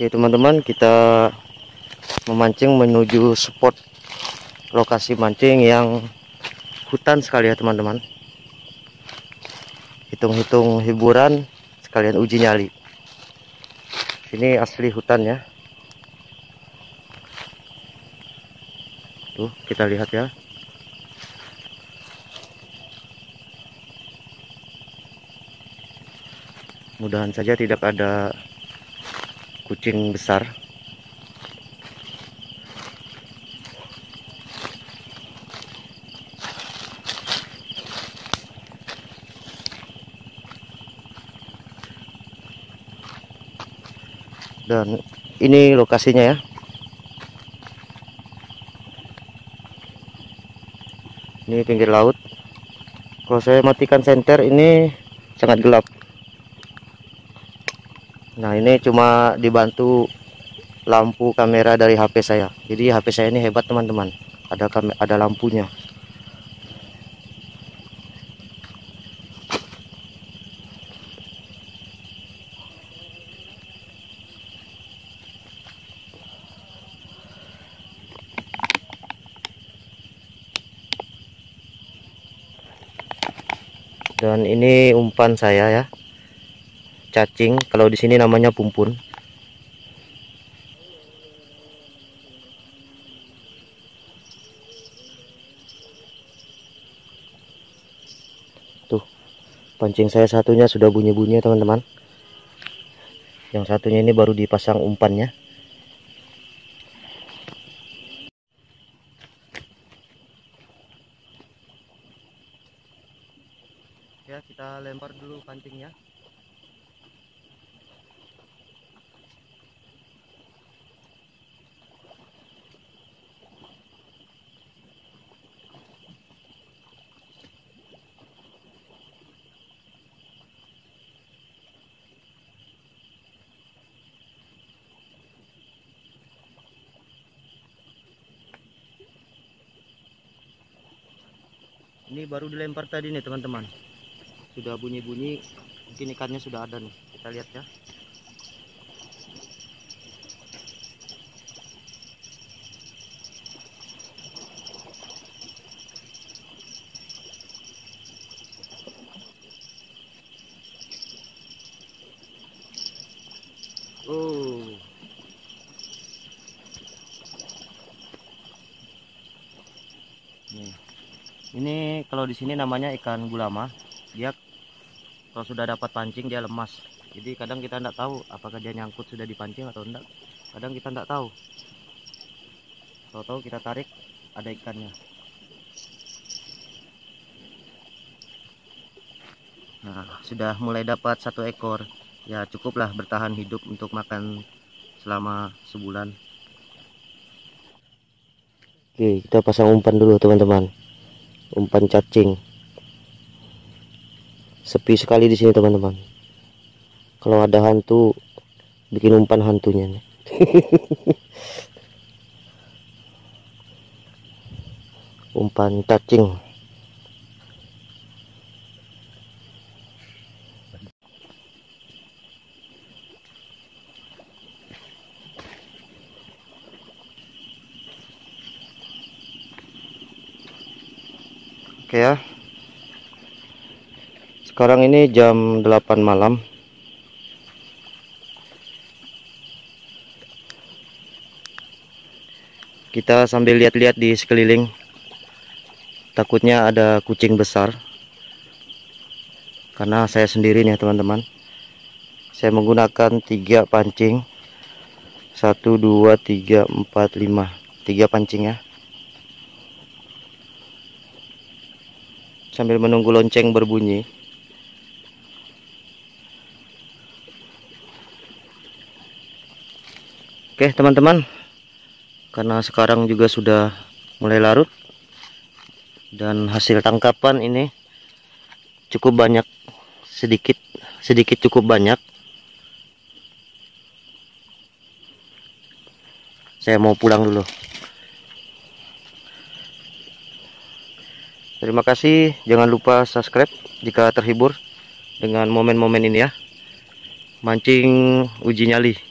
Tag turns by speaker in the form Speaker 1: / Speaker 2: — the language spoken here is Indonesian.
Speaker 1: Oke teman-teman kita memancing menuju spot lokasi mancing yang hutan sekali ya teman-teman. Hitung-hitung hiburan sekalian uji nyali. Ini asli hutan ya. Tuh kita lihat ya. Mudahan saja tidak ada kucing besar. Dan ini lokasinya ya. Ini pinggir laut. Kalau saya matikan senter ini sangat gelap Nah ini cuma dibantu lampu kamera dari HP saya. Jadi HP saya ini hebat teman-teman. Ada ada lampunya. Dan ini umpan saya ya cacing kalau di sini namanya pumpun. Tuh pancing saya satunya sudah bunyi-bunyi teman-teman. Yang satunya ini baru dipasang umpannya. Ya kita lempar dulu pancingnya ini baru dilempar tadi nih teman-teman. Sudah bunyi-bunyi mungkin ikannya sudah ada nih. Kita lihat ya. Oh. Nih ini kalau di sini namanya ikan gulama dia kalau sudah dapat pancing dia lemas. Jadi kadang kita tidak tahu apakah dia nyangkut sudah dipancing atau enggak kadang kita tidak tahu. Tahu-tahu kita tarik ada ikannya. Nah sudah mulai dapat satu ekor. Ya cukuplah bertahan hidup untuk makan selama sebulan. Oke kita pasang umpan dulu teman-teman umpan cacing. Sepi sekali di sini teman-teman. Kalau ada hantu bikin umpan hantunya nih. Umpan cacing Oke ya. Sekarang ini jam 8 malam. Kita sambil lihat-lihat di sekeliling. Takutnya ada kucing besar. Karena saya sendiri nih teman-teman. Saya menggunakan tiga pancing. Satu, dua, tiga, empat, lima. Tiga pancing ya. Sambil menunggu lonceng berbunyi. Oke teman-teman, karena sekarang juga sudah mulai larut dan hasil tangkapan ini cukup banyak, sedikit sedikit cukup banyak. Saya mau pulang dulu. Terima kasih. Jangan lupa subscribe jika terhibur dengan momen-momen ini ya. Mancing uji nyali.